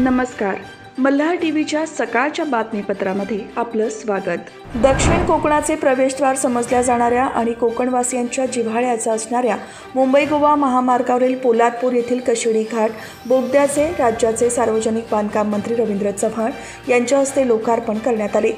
नमस्कार. मल्हार टीव्हीच्या सकाळच्या बातमीपत्रामध्ये आपलं स्वागत. दक्षिण कोकणाचे प्रवेशद्वार समजल्या जाणाऱ्या आणि कोकणवासियांच्या जिव्हाळ्याचा असणाऱ्या मुंबई गोवा महामार्गावरील पोलादपूर येथील कशिडी घाट बोगद्याचे राज्याचे सार्वजनिक बांधकाम मंत्री रवींद्र चव्हाण यांच्या हस्ते लोकार्पण करण्यात आले.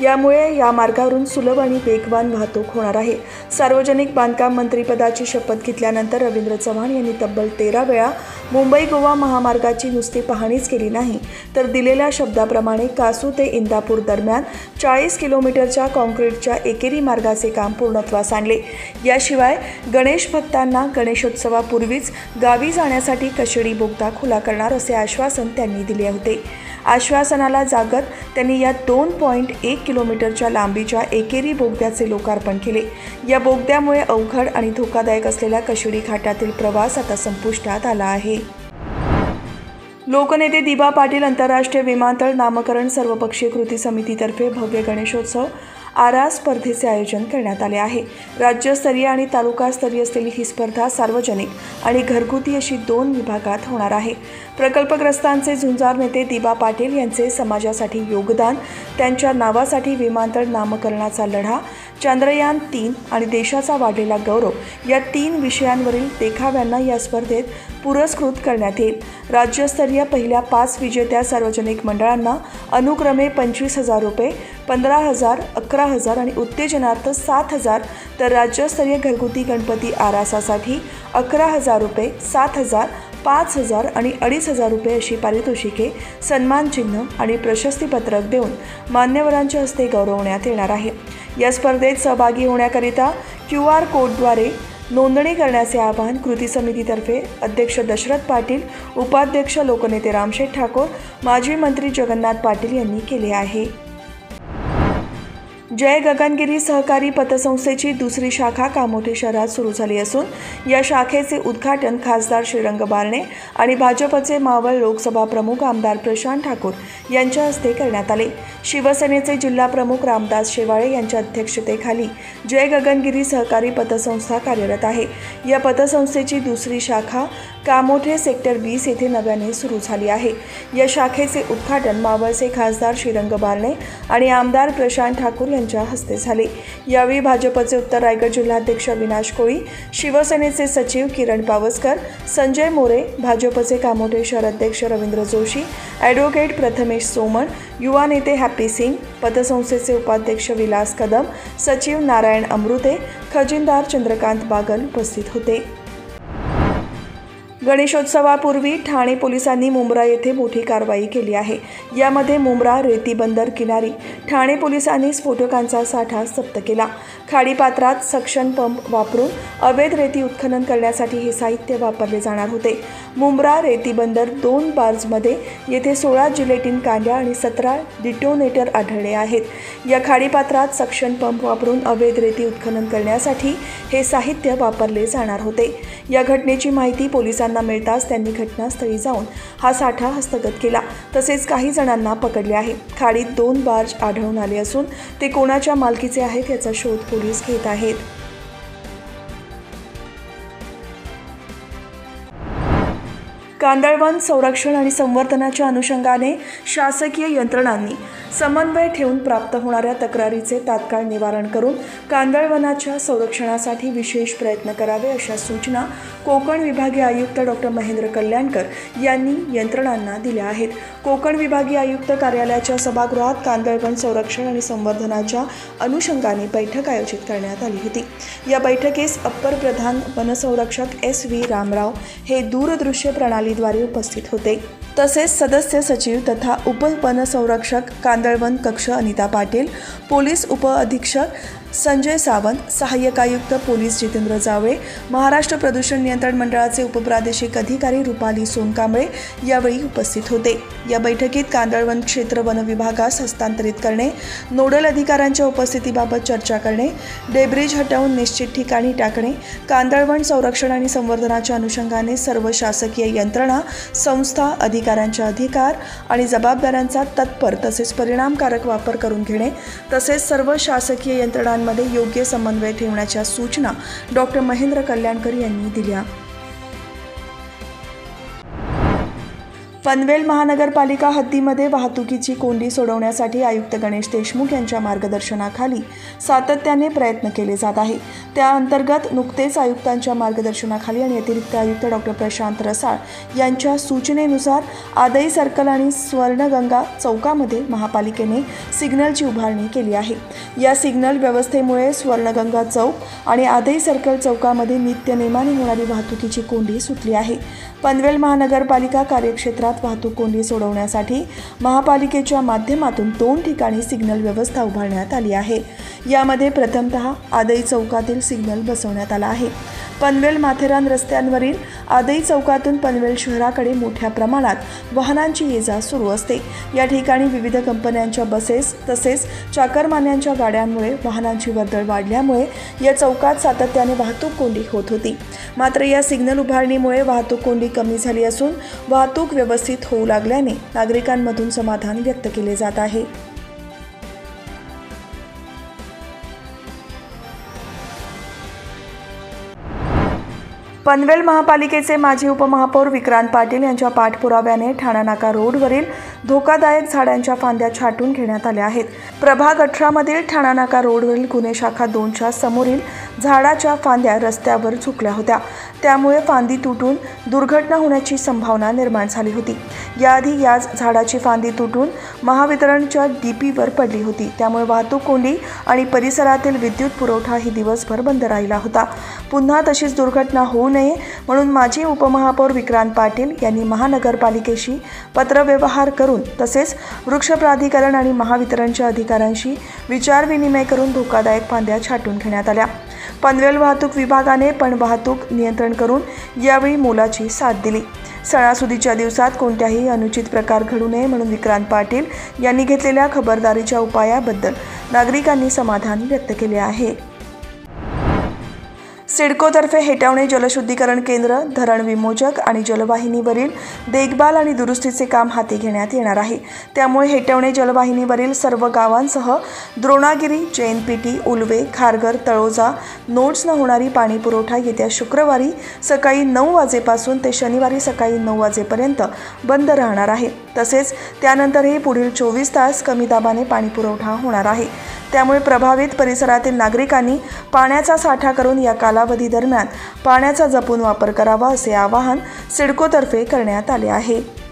यामुळे या मार्गावरून सुलभ आणि वेगवान वाहतूक होणार आहे. सार्वजनिक बांधकाम मंत्रीपदाची शपथ घेतल्यानंतर रवींद्र चव्हाण यांनी तब्बल तेरा वेळा मुंबई गोवा महामार्गाची नुसती पाहणीच केली नाही. तर दिलेल्या शब्दाप्रमाणे कासू ते इंदापूर दरम्यान चाळीस किलोमीटरच्या कॉन्क्रीटच्या एकेरी मार्गाचे काम पूर्णत्वास आणले. याशिवाय गणेश भक्तांना गणेशोत्सवापूर्वीच गावी जाण्यासाठी कशेडी बोगदा खुला करणार असे आश्वासन त्यांनी दिले होते. आश्वासनाला जागत त्यांनी या दोन पॉईंट एक किलोमीटरच्या लांबीच्या एकेरी बोगद्याचे लोकार्पण केले. या बोगद्यामुळे अवघड आणि धोकादायक असलेल्या कशिडी घाटातील प्रवास आता संपुष्टात आला आहे. लोकनेते दिबा पाटील आंतरराष्ट्रीय विमानतळ नामकरण सर्वपक्षीय कृती समितीतर्फे भव्य गणेशोत्सव आरा स्पर्धेचे आयोजन करण्यात आले आहे. राज्यस्तरीय आणि तालुकास्तरीय असलेली ही स्पर्धा सार्वजनिक आणि घरगुती अशी दोन विभागात होणार आहे. प्रकल्पग्रस्तांचे झुंजार नेते दिबा पाटील यांचे समाजासाठी योगदान त्यांच्या नावासाठी विमानतळ नामकरणाचा लढा चांद्रयान तीन आणि देशाचा वाढलेला गौरव या तीन विषयांवरील देखाव्यांना या स्पर्धेत पुरस्कृत करण्यात येईल. राज्यस्तरीय पहिल्या पाच विजेत्या सार्वजनिक मंडळांना अनुक्रमे पंचवीस हजार रुपये पंधरा हजार अकरा हजार आणि उत्तेजनार्थ सात हजार तर राज्यस्तरीय घरगुती गणपती आरासासाठी अकरा हजार रुपये सात हजार पाच हजार आणि अडीच हजार रुपये अशी पारितोषिके सन्मानचिन्ह आणि प्रशस्तीपत्रक देऊन मान्यवरांच्या हस्ते गौरवण्यात येणार आहे. या स्पर्धेत सहभागी होण्याकरिता क्यू आर कोडद्वारे नोंदणी करण्याचे आवाहन कृती समितीतर्फे अध्यक्ष दशरथ पाटील उपाध्यक्ष लोकनेते रामशेठ ठाकूर माजी मंत्री जगन्नाथ पाटील यांनी केले आहे. जय गगनगिरी सहकारी पतसंस्थेची दुसरी शाखा कामोठे शहरात सुरू झाली असून या शाखेचे उद्घाटन खासदार श्रीरंग बारणे आणि भाजपचे मावळ लोकसभा प्रमुख आमदार प्रशांत ठाकूर यांच्या हस्ते करण्यात आले. शिवसेनेचे जिल्हा प्रमुख रामदास शेवाळे यांच्या अध्यक्षतेखाली जय गगनगिरी सहकारी पतसंस्था कार्यरत आहे. या पतसंस्थेची दुसरी शाखा कामोठे सेक्टर वीस येथे नव्याने सुरू झाली आहे. या शाखेचे उद्घाटन मावळचे खासदार श्रीरंग बारणे आणि आमदार प्रशांत ठाकूर यांच्या हस्ते झाले. यावेळी भाजपचे उत्तर रायगड जिल्हाध्यक्ष विनाश कोळी शिवसेनेचे सचिव किरण पावसकर संजय मोरे भाजपचे कामोठे शहर अध्यक्ष रवींद्र जोशी ॲडव्होकेट प्रथमेश सोमण युवा नेते हॅपी सिंग पतसंस्थेचे उपाध्यक्ष विलास कदम सचिव नारायण अमृते खजिनदार चंद्रकांत बागल उपस्थित होते. गणेशोत्सवापूर्वी ठाणे पोलिसांनी मुंब्रा येथे मोठी कारवाई केली आहे. यामध्ये मुंब्रा रेती बंदर किनारी ठाणे पोलिसांनी स्फोटकांचा साठा जप्त केला. खाडीपात्रात सक्शन पंप वापरून अवैध रेती उत्खनन करण्यासाठी हे साहित्य वापरले जाणार होते. मुंब्रा रेती बंदर दोन बार्जमध्ये येथे सोळा जिलेटिन कांड्या आणि सतरा डिटोनेटर आढळले आहेत. या खाडीपात्रात सक्शन पंप वापरून अवैध रेती उत्खनन करण्यासाठी हे साहित्य वापरले जाणार होते. या घटनेची माहिती पोलिसांना मिळताच त्यांनी घटनास्थळी जाऊन हा साठा हस्तगत केला. तसेच काही जणांना पकडले आहे. खाडीत दोन बार्ज आढळून आले असून ते कोणाच्या मालकीचे आहेत याचा शोध पोलीस घेत आहेत. कांदळवन संरक्षण आणि संवर्धनाच्या अनुषंगाने शासकीय यंत्रणांनी समन्वय ठेवून प्राप्त होणाऱ्या तक्रारीचे तात्काळ निवारण करून कांदळवनाच्या संरक्षणासाठी विशेष प्रयत्न करावे अशा सूचना कोकण विभागीय आयुक्त डॉक्टर महेंद्र कल्याणकर यांनी यंत्रणांना दिल्या आहेत. कोकण विभागीय आयुक्त कार्यालयाच्या सभागृहात कांदळवन संरक्षण आणि संवर्धनाच्या अनुषंगाने बैठक आयोजित करण्यात आली होती. या बैठकीस अप्पर प्रधान वनसंरक्षक एस व्ही रामराव हे दूरदृश्य प्रणालीद्वारे उपस्थित होते. तसेच सदस्य सचिव तथा उपवनसंरक्षक कांदळवन कक्ष अनिता पाटील पोलीस उपअधीक्षक संजय सावंत सहाय्यक आयुक्त पोलीस जितेंद्र जावळे महाराष्ट्र प्रदूषण नियंत्रण मंडळाचे उपप्रादेशिक अधिकारी रुपाली सोनकांबळे यावेळी उपस्थित होते. या बैठकीत कांदळवन क्षेत्र वन विभागास हस्तांतरित करणे नोडल अधिकाऱ्यांच्या उपस्थितीबाबत चर्चा करणे डेब्रिज हटवून निश्चित ठिकाणी टाकणे कांदळवन संरक्षण आणि संवर्धनाच्या अनुषंगाने सर्व शासकीय यंत्रणा संस्था अधिकाऱ्यांच्या अधिकार आणि जबाबदाऱ्यांचा तत्पर तसेच परिणामकारक वापर करून घेणे तसेच सर्व शासकीय यंत्रणांमध्ये योग्य समन्वय ठेवण्याच्या सूचना डॉक्टर महेंद्र कल्याणकर यांनी दिल्या. पनवेल महानगरपालिका हद्दीमध्ये वाहतुकीची कोंडी सोडवण्यासाठी आयुक्त गणेश देशमुख यांच्या मार्गदर्शनाखाली सातत्याने प्रयत्न केले जात आहे. त्या अंतर्गत नुकतेच आयुक्तांच्या मार्गदर्शनाखाली आणि अतिरिक्त आयुक्त डॉक्टर प्रशांत रसाळ यांच्या सूचनेनुसार आदई सर्कल आणि स्वर्णगंगा चौकामध्ये महापालिकेने सिग्नलची उभारणी केली आहे. या सिग्नल व्यवस्थेमुळे स्वर्णगंगा चौक आणि आदई सर्कल चौकामध्ये नित्यनेमाने होणारी वाहतुकीची कोंडी सुटली आहे. पनवेल महानगरपालिका कार्यक्षेत्रात वाहतूक कोंडी सोडवण्यासाठी महापालिकेच्या माध्यमातून दोन ठिकाणी सिग्नल व्यवस्था उभारण्यात आली आहे. यामध्ये प्रथमतः आदई चौकातील सिग्नल बसवण्यात आला आहे. पनवेल माथेरान रस्त्यांवरील आदई चौकातून पनवेल शहराकडे मोठ्या प्रमाणात वाहनांची ये जा सुरू असते. या ठिकाणी विविध कंपन्यांच्या बसेस तसेच चाकरमान्यांच्या गाड्यांमुळे वाहनांची वर्दळ वाढल्यामुळे या चौकात सातत्याने वाहतूक कोंडी होत होती. मात्र या सिग्नल उभारणीमुळे वाहतूक कोंडी कमी झाली असून वाहतूक व्यवस्थित होऊ लागल्याने नागरिकांमधून समाधान व्यक्त केले जात आहे. पनवेल महापालिकेचे माजी उपमहापौर विक्रांत पाटील यांच्या पाठपुराव्याने ठाणा नाका रोडवरील धोकादायक झाडांच्या फांद्या छाटून घेण्यात आल्या आहेत. प्रभाग अठरामधील ठाणा नाका रोडवरील गुन्हे शाखा दोनच्या समोरील झाडाच्या फांद्या रस्त्यावर झुकल्या होत्या. त्यामुळे फांदी तुटून दुर्घटना होण्याची संभावना निर्माण झाली होती. याआधी याच झाडाची फांदी तुटून महावितरणच्या डीपीवर पडली होती. त्यामुळे वाहतूक कोंडी आणि परिसरातील विद्युत पुरवठा ही दिवसभर बंद राहिला होता. पुन्हा तशीच दुर्घटना होऊ नये म्हणून माजी उपमहापौर विक्रांत पाटील यांनी महानगरपालिकेशी पत्रव्यवहार करून तसेच वृक्ष प्राधिकरण आणि महावितरणच्या अधिकाऱ्यांशी विचारविनिमय करून धोकादायक फांद्या छाटून घेण्यात आल्या. पनवेल वाहतूक विभागाने पण वाहतूक नियंत्रण करून यावेळी मोलाची साथ दिली. सणासुदीच्या दिवसात कोणत्याही अनुचित प्रकार घडू नये म्हणून विक्रांत पाटील यांनी घेतलेल्या खबरदारीच्या उपायाबद्दल नागरिकांनी समाधान व्यक्त केले आहे. सिडकोतर्फे हेटावणे जलशुद्धीकरण केंद्र धरण विमोचक आणि जलवाहिनीवरील देखभाल आणि दुरुस्तीचे काम हाती घेण्यात येणार आहे. त्यामुळे हेटवणे जलवाहिनीवरील सर्व गावांसह द्रोणागिरी जैनपिटी उलवे खारघर तळोजा नोट्स न होणारी पाणी पुरवठा येत्या शुक्रवारी सकाळी नऊ वाजेपासून ते शनिवारी सकाळी नऊ वाजेपर्यंत बंद राहणार आहे. तसेच त्यानंतरही पुढील चोवीस तास कमी दाबाने पाणी पुरवठा होणार आहे. त्यामुळे प्रभावित परिसरातील नागरिकांनी पाण्याचा साठा करून या कालावधी दरम्यान पाण्याचा जपून वापर करावा असे आवाहन सिडकोतर्फे करण्यात आले आहे.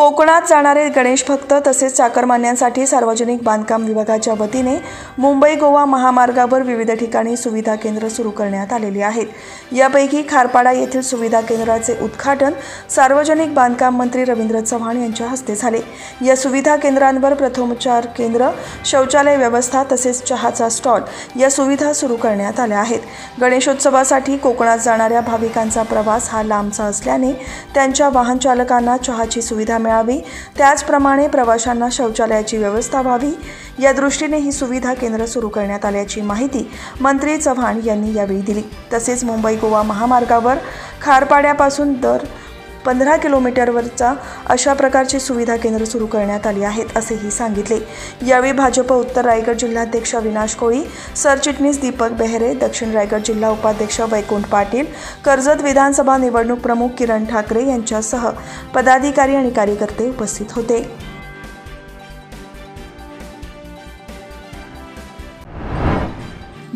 कोकणात जाणारे गणेश भक्त तसेच चाकरमान्यांसाठी सार्वजनिक बांधकाम विभागाच्या वतीने मुंबई गोवा महामार्गावर विविध ठिकाणी सुविधा केंद्र सुरू करण्यात आलेली आहेत. यापैकी खारपाडा येथील सुविधा केंद्राचे उद्घाटन सार्वजनिक बांधकाम मंत्री रवींद्र चव्हाण यांच्या हस्ते झाले. या सुविधा केंद्रांवर प्रथमोपचार केंद्र शौचालय व्यवस्था तसेच चहाचा स्टॉल या सुविधा सुरू करण्यात आल्या आहेत. गणेशोत्सवासाठी कोकणात जाणाऱ्या भाविकांचा प्रवास हा लांबचा असल्याने त्यांच्या वाहन चालकांना चहाची सुविधा मिळावी. त्याचप्रमाणे प्रवाशांना शौचालयाची व्यवस्था व्हावी. या दृष्टीने ही सुविधा केंद्र सुरू करण्यात आल्याची माहिती मंत्री चव्हाण यांनी यावेळी दिली. तसेच मुंबई गोवा महामार्गावर खारपाड्यापासून दर पंधरा किलोमीटरवरचा अशा प्रकारची सुविधा केंद्र सुरू करण्यात आली आहेत असेही सांगितले. यावेळी भाजप उत्तर रायगड जिल्हाध्यक्ष अविनाश कोळी सरचिटणीस दीपक बेहरे दक्षिण रायगड जिल्हा उपाध्यक्ष वैकुंठ पाटील कर्जत विधानसभा निवडणूक प्रमुख किरण ठाकरे यांच्यासह पदाधिकारी आणि कार्यकर्ते उपस्थित होते.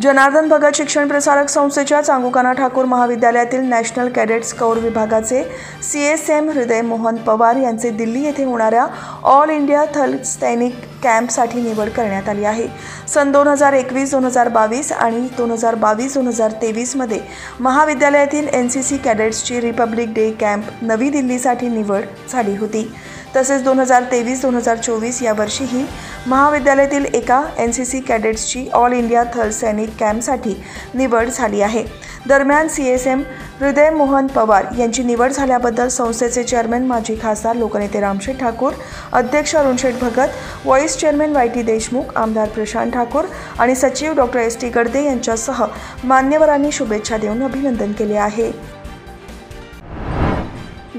जनार्दन भगत शिक्षण प्रसारक संस्थेच्या चांगुकाना ठाकूर महाविद्यालयातील नॅशनल कॅडेट्स कौर विभागाचे सी एस एम हृदय मोहन पवार यांचे दिल्ली येथे होणाऱ्या ऑल इंडिया थल सैनिक कॅम्पसाठी निवड करण्यात आली आहे. सन दोन हजार एकवीस दोन हजार बावीस आणि दोन हजार बावीस दोन हजार तेवीसमध्ये महाविद्यालयातील एन सी सी कॅडेट्सची रिपब्लिक डे कॅम्प नवी दिल्लीसाठी निवड झाली होती. तसेच दोन हजार तेवीस दोन हजार चोवीस या वर्षीही महाविद्यालयातील एका एन सी सी कॅडेट्सची ऑल इंडिया थल सैनिक कॅम्पसाठी निवड झाली आहे. दरम्यान सी एस एम हृदय मोहन पवार यांची निवड झाल्याबद्दल संस्थेचे चेअरमॅन माजी खासदार लोकनेते रामशेठ ठाकूर अध्यक्ष Arunsheth Bhagat vice chairman Y T Deshmukh आमदार प्रशांत ठाकूर आणि सचिव डॉक्टर एस टी गडदे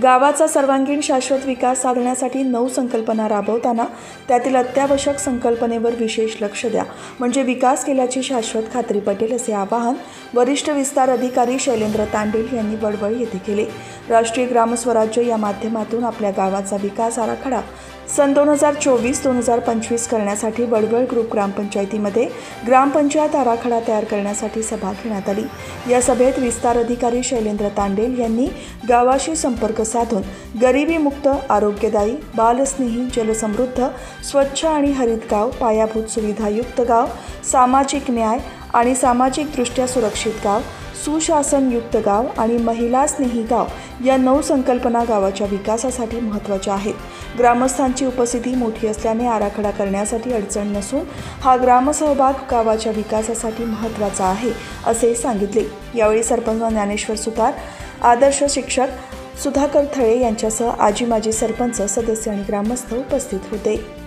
गावाचा सर्वांगीण शाश्वत विकास साधण्यासाठी नऊ संकल्पना राबवताना त्यातील अत्यावश्यक संकल्पनेवर विशेष लक्ष द्या. म्हणजे विकास केल्याची शाश्वत खात्री पटेल असे आवाहन वरिष्ठ विस्तार अधिकारी शैलेंद्र तांडेल यांनी वडवळ येथे केले. राष्ट्रीय ग्रामस्वराज्य या माध्यमातून आपल्या गावाचा विकास आराखडा सन दोन हजार चोवीस दोन हजार पंचवीस करण्यासाठी वडवळ ग्रुप ग्रामपंचायतीमध्ये ग्रामपंचायत आराखडा तयार करण्यासाठी सभा घेण्यात आली. या सभेत विस्तार अधिकारी शैलेंद्र तांडेल यांनी गावाशी संपर्क साधून गरिबीमुक्त आरोग्यदायी बालस्नेही जलसमृद्ध स्वच्छ आणि हरित गाव पायाभूत सुविधायुक्त गाव सामाजिक न्याय आणि सामाजिकदृष्ट्या सुरक्षित गाव सुशासनयुक्त गाव आणि महिला स्नेही गाव या नऊ संकल्पना गावाच्या विकासासाठी महत्त्वाच्या आहेत. ग्रामस्थांची उपस्थिती मोठी असल्याने आराखडा करण्यासाठी अडचण नसून हा ग्रामसहभाग गावाच्या विकासासाठी महत्त्वाचा आहे असे सांगितले. यावेळी सरपंच ज्ञानेश्वर सुतार आदर्श शिक्षक सुधाकर थळे यांच्यासह आजी माजी सरपंच सदस्य आणि ग्रामस्थ उपस्थित होते.